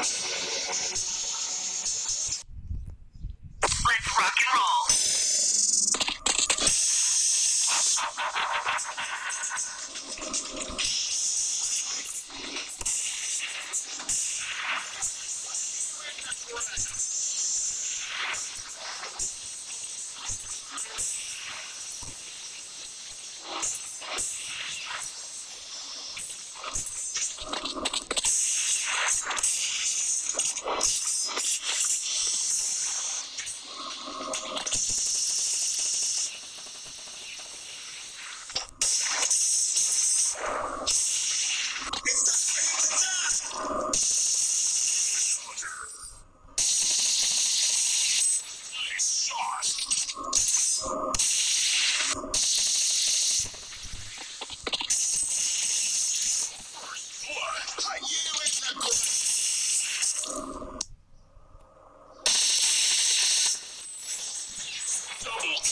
Let's rock and roll. Thank you. Nice shot! Double.